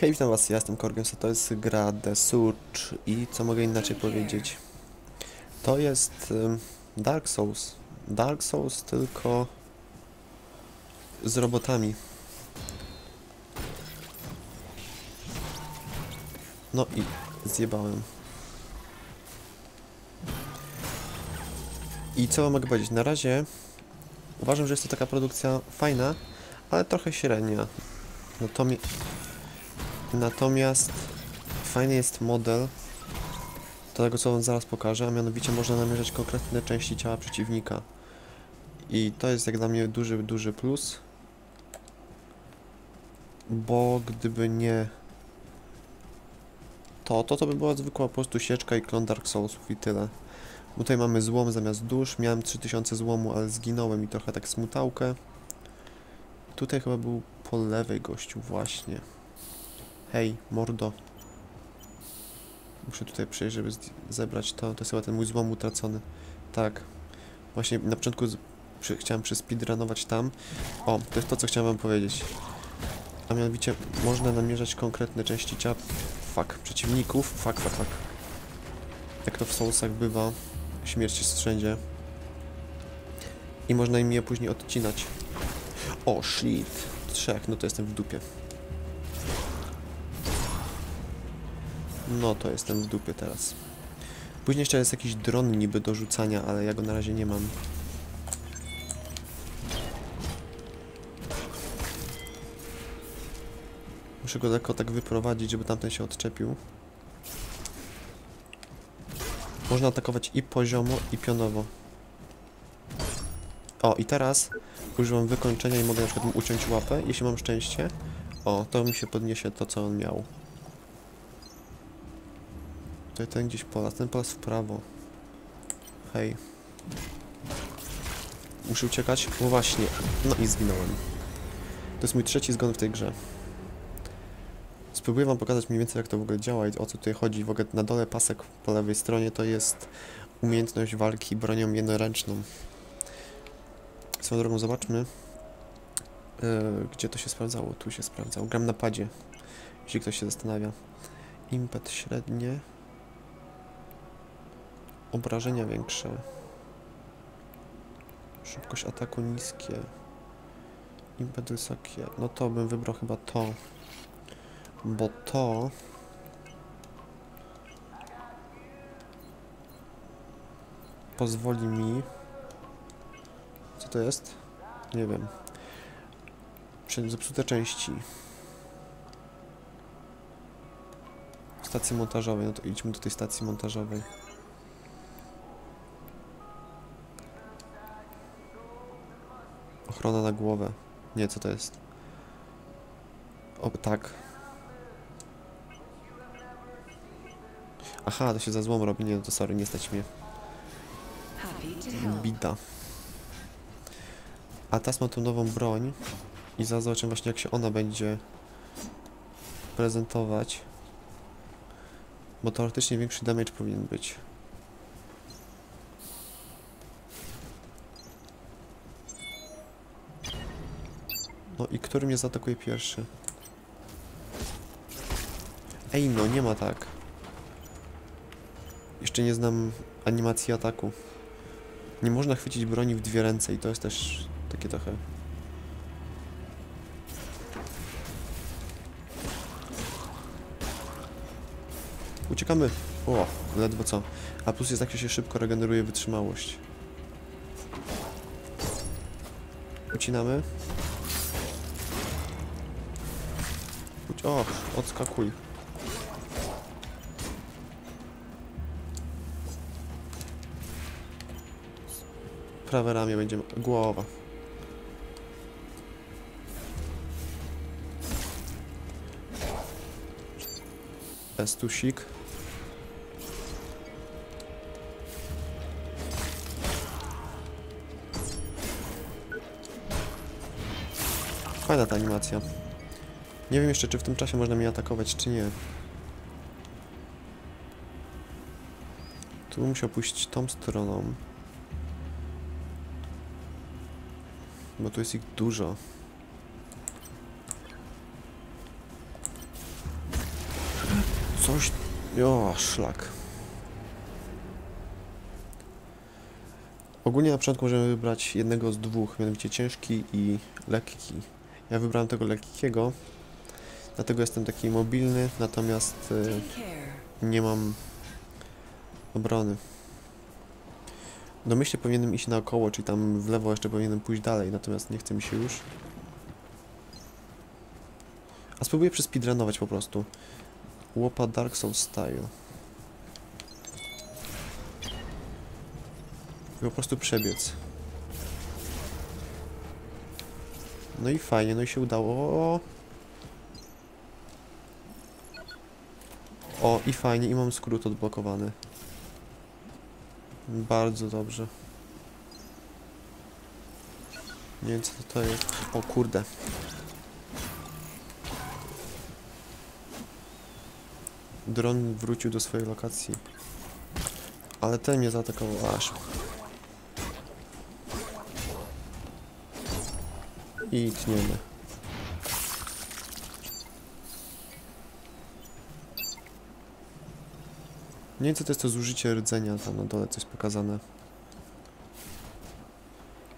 Hej, witam was, ja jestem Korgens, to jest gra The Surge i co mogę inaczej powiedzieć? To jest Dark Souls. Dark Souls tylko z robotami. No i zjebałem. I co mogę powiedzieć? Na razie uważam, że jest to taka produkcja fajna, ale trochę średnia. No to mi... Natomiast fajny jest model tego, co wam zaraz pokażę, a mianowicie można namierzać konkretne części ciała przeciwnika. I to jest jak dla mnie duży, duży plus. Bo gdyby nie to, to to by była zwykła po prostu sieczka i klon Dark Soulsów i tyle. Tutaj mamy złom zamiast dusz, miałem 3000 złomu, ale zginąłem i trochę tak smutałkę. Tutaj chyba był po lewej gościu właśnie. Hej, mordo. Muszę tutaj przejść, żeby zebrać to. To jest chyba ten mój złom utracony. Tak. Właśnie na początku przy, chciałem przespeedrunować tam. O, to jest to, co chciałem wam powiedzieć. A mianowicie można namierzać konkretne części ciała. Fuck, przeciwników. Fuck, fuck, fuck. Jak to w Soulsach bywa. Śmierć jest wszędzie. I można im je później odcinać. O, shit. Trzech, no to jestem w dupie. No to jestem w dupie teraz. Później jeszcze jest jakiś dron niby do rzucania, ale ja go na razie nie mam. Muszę go lekko tak wyprowadzić, żeby tamten się odczepił. Można atakować i poziomo, i pionowo. O, i teraz używam wykończenia i mogę na przykład mu uciąć łapę, jeśli mam szczęście. O, to mi się podniesie to, co on miał. Tutaj ten gdzieś polas, ten polas w prawo. Hej. Muszę uciekać? No właśnie. No i zginąłem. To jest mój trzeci zgon w tej grze. Spróbuję wam pokazać mniej więcej jak to w ogóle działa i o co tutaj chodzi. W ogóle na dole pasek po lewej stronie to jest umiejętność walki bronią jednoręczną. Swoją drogą zobaczmy, yy, gdzie to się sprawdzało. Tu się sprawdzało. Gram na padzie, jeśli ktoś się zastanawia. Impet średnie. Obrażenia większe. Szybkość ataku niskie. Impet wysokie. No to bym wybrał chyba to. Bo to... Pozwoli mi... Co to jest? Nie wiem. Zepsute części. Stacji montażowej. No to idźmy do tej stacji montażowej. Ochrona na głowę. Nie, co to jest? O, tak. Aha, to się za złom robi. Nie, no to sorry, nie stać mnie. Bida. A teraz ma tą nową broń i zaraz zobaczymy właśnie jak się ona będzie prezentować. Bo teoretycznie większy damage powinien być. No i który mnie zaatakuje pierwszy? Ej no, nie ma tak. Jeszcze nie znam animacji ataku. Nie można chwycić broni w dwie ręce i to jest też takie trochę... Uciekamy! O, ledwo co. A plus jest tak, że się szybko regeneruje wytrzymałość. Ucinamy. O, odskakuj. Prawe ramię będzie... głowa. Estusik. Fajna ta animacja. Nie wiem jeszcze, czy w tym czasie można mnie atakować, czy nie. Tu bym musiał pójść tą stroną. Bo tu jest ich dużo. Coś... O, szlak. Ogólnie na początku możemy wybrać jednego z dwóch, mianowicie ciężki i lekki. Ja wybrałem tego lekkiego, dlatego jestem taki mobilny, natomiast y, nie mam obrony. Domyślnie powinienem iść naokoło, czyli tam w lewo jeszcze powinienem pójść dalej, natomiast nie chce mi się już. A spróbuję przespeedrunować po prostu. Łopa Dark Souls Style. I po prostu przebiec. No i fajnie, no i się udało. O, i fajnie, i mam skrót odblokowany. Bardzo dobrze. Nie wiem co to jest. O kurde. Dron wrócił do swojej lokacji. Ale ten mnie zaatakował aż. I tniemy. Nie wiem co to jest to zużycie rdzenia, tam na dole coś pokazane.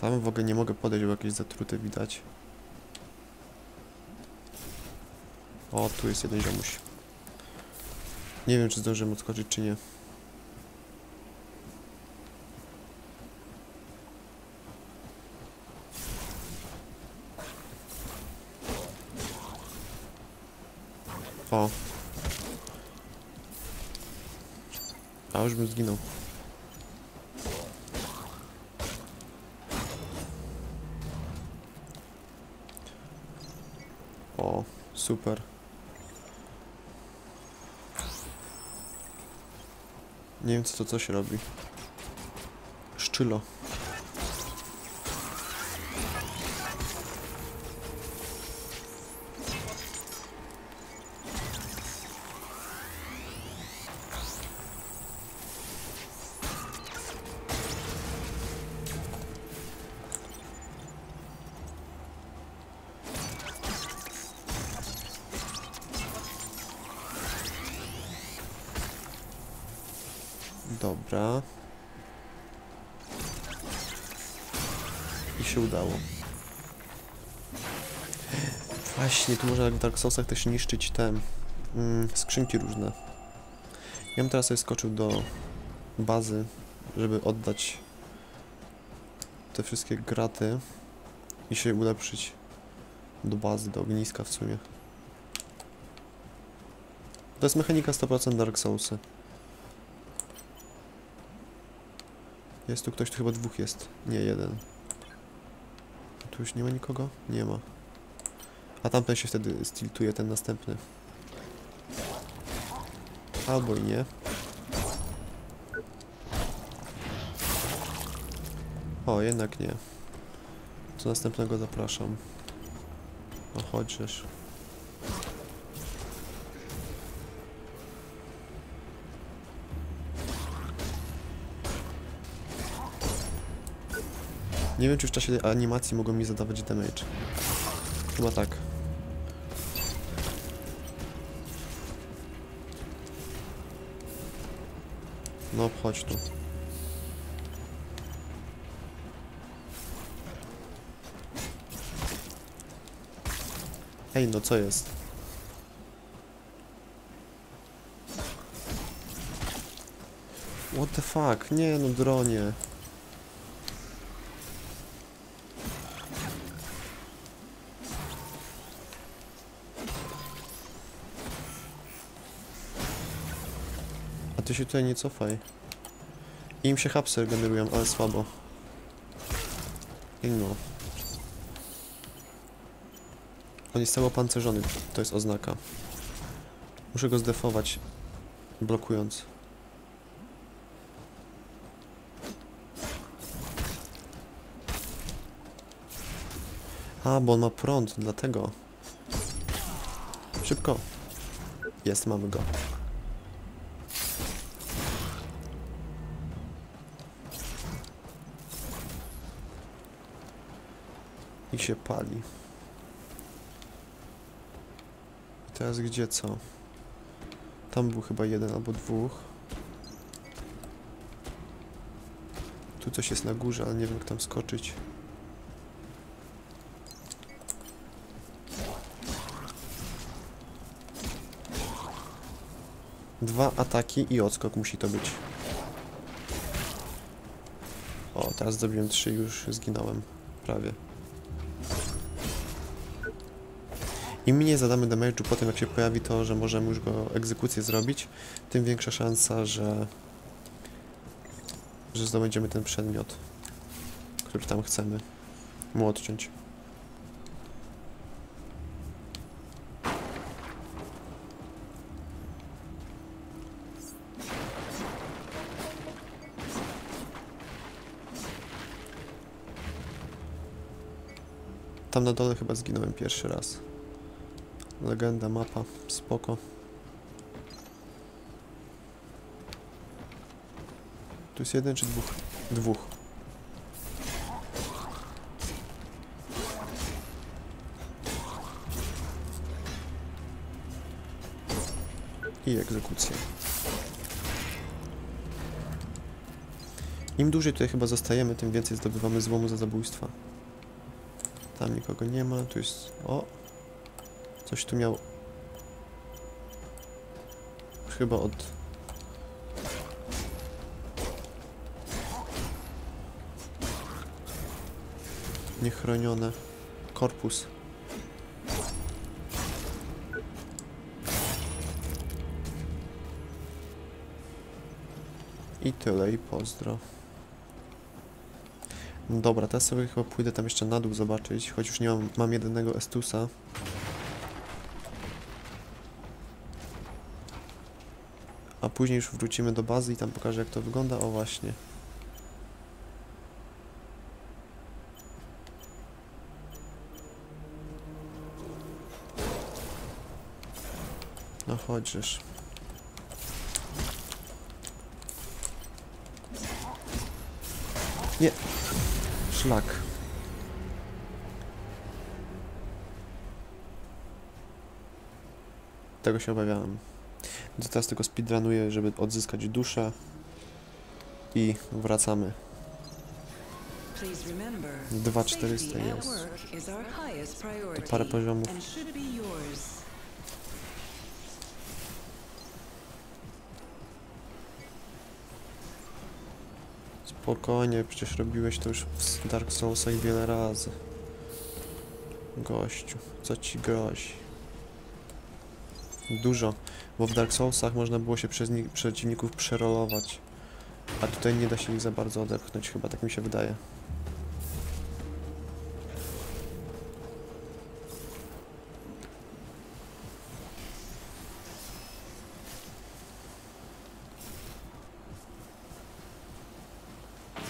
Tam w ogóle nie mogę podejść, bo jakieś zatrute widać. O, tu jest jeden ziomuś. Nie wiem, czy zdążyłem odskoczyć, czy nie. O. A już bym zginął. O, super. Nie wiem co to coś robi. Szczylo. Dobra. I się udało. Właśnie, tu można jak w Dark Soulsach też niszczyć te mm, skrzynki różne. Ja bym teraz sobie skoczył do bazy, żeby oddać te wszystkie graty i się ulepszyć do bazy, do ogniska w sumie. To jest mechanika 100% Dark Soulsy. Jest tu ktoś, tu chyba dwóch jest. Nie, jeden. Tu już nie ma nikogo? Nie ma. A tamten się wtedy stiltuje, ten następny. Albo i nie. O, jednak nie. To następnego zapraszam. No chodźesz. Nie wiem, czy w czasie animacji mogą mi zadawać damage. Chyba tak. No, chodź tu. Ej, no co jest? What the fuck? Nie, no dronie. Się tutaj nie cofaj. Im się hapsy generują, ale słabo. I no. On jest cały opancerzony, to jest oznaka. Muszę go zdefować, blokując. A, bo on ma prąd, dlatego. Szybko. Jest, mamy go. I się pali. I teraz gdzie co? Tam był chyba jeden albo dwóch. Tu coś jest na górze, ale nie wiem jak tam skoczyć. Dwa ataki i odskok musi to być. O, teraz zrobiłem trzy, już zginąłem. Prawie. Im mniej zadamy damage'u po tym, jak się pojawi to, że możemy już go egzekucję zrobić, tym większa szansa, że że zdobędziemy ten przedmiot, który tam chcemy mu odciąć. Tam na dole chyba zginąłem pierwszy raz. Legenda, mapa, spoko. Tu jest jeden czy dwóch? Dwóch. I egzekucja. Im dłużej tutaj chyba zostajemy, tym więcej zdobywamy złomu za zabójstwa. Tam nikogo nie ma, tu jest... O! Coś tu miał... Chyba od... Niechronione. Korpus. I tyle, i pozdro. Dobra, teraz sobie chyba pójdę tam jeszcze na dół zobaczyć, choć już nie mam, mam jedynego Estusa. Później już wrócimy do bazy i tam pokażę jak to wygląda. O właśnie. No chodźesz. Nie. Szlak. Tego się obawiałem. Więc teraz tylko speedrunuję, żeby odzyskać duszę. I wracamy. Please remember, 2400 safety at jest. priority parę poziomów. Spokojnie, przecież robiłeś to już w Dark Soulsach wiele razy. Gościu, co ci grozi? Dużo, bo w Dark Soulsach można było się przez ni- przeciwników przerolować. A tutaj nie da się ich za bardzo odepchnąć, chyba tak mi się wydaje.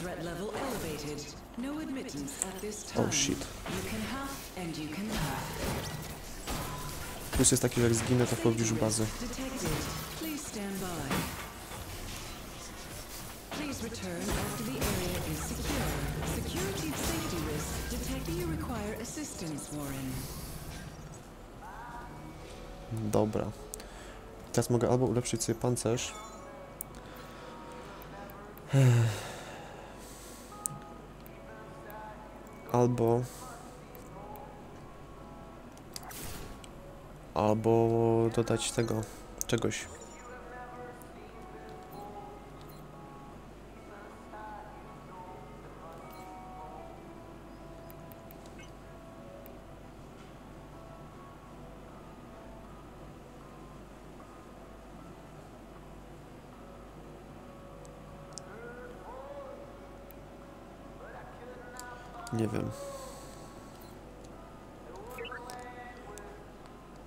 Threat level Plus jest taki, że jak zginę, to w pobliżu bazy. Dobra. Teraz mogę albo ulepszyć sobie pancerz. Albo... Albo dodać tego, czegoś. Nie wiem.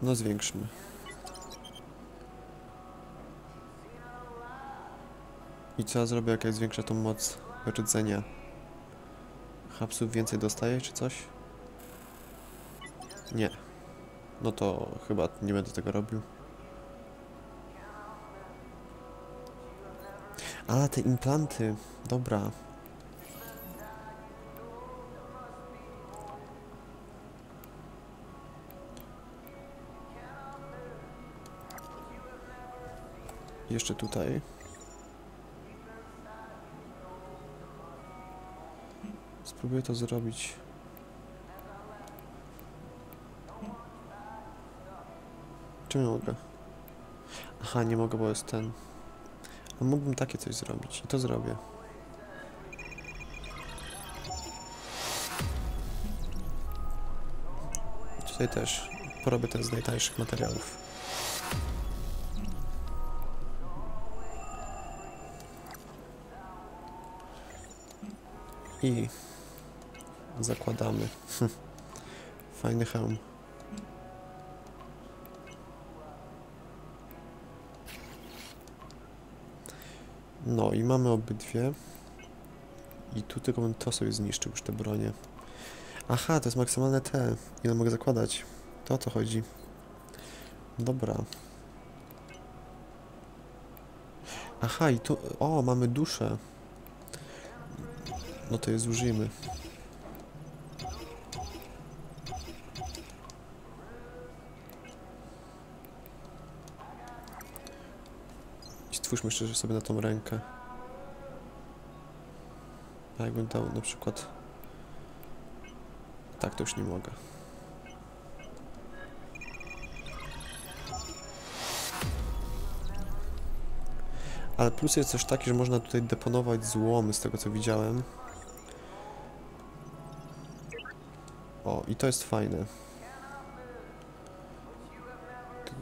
No zwiększmy. I co ja zrobię, jak ja zwiększę tą moc rdzenia? Hapsów więcej dostaję, czy coś? Nie. No to chyba nie będę tego robił. A, te implanty. Dobra. Jeszcze tutaj. Spróbuję to zrobić. Czym nie mogę? Aha, nie mogę, bo jest ten. A mógłbym takie coś zrobić i to zrobię. Tutaj też porobię ten z najtańszych materiałów. I zakładamy. Fajny hełm. No i mamy obydwie. I tu tylko bym to sobie zniszczył już te bronie. Aha, to jest maksymalne T. Ile mogę zakładać? To o to chodzi. Dobra. Aha, i tu... O, mamy duszę. No to je zużyjmy. I stwórzmy jeszcze sobie na tą rękę. A jakbym dał na przykład... Tak, to już nie mogę. Ale plus jest też taki, że można tutaj deponować złomy z tego co widziałem. O, i to jest fajne.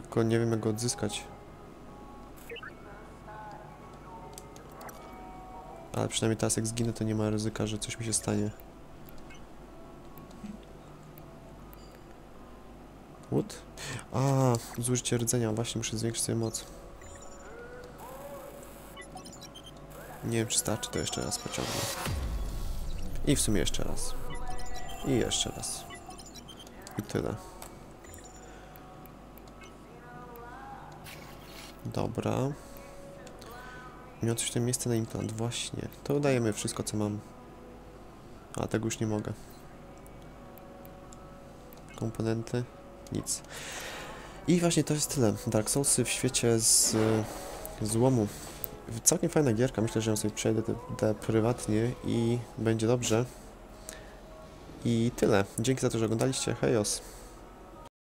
Tylko nie wiem jak go odzyskać. Ale przynajmniej teraz jak zginę to nie ma ryzyka, że coś mi się stanie. What? A, zużycie rdzenia, właśnie muszę zwiększyć sobie moc. Nie wiem czy starczy, to jeszcze raz pociągnę. I w sumie jeszcze raz. I jeszcze raz. I tyle. Dobra. Miał coś w tym miejsce na implant, właśnie. To dajemy wszystko co mam. A tego już nie mogę. Komponenty. Nic. I właśnie to jest tyle. Dark Soulsy w świecie z złomu. Całkiem fajna gierka, myślę, że ją sobie przejdę te, te prywatnie i będzie dobrze. I tyle. Dzięki za to, że oglądaliście. Hejos!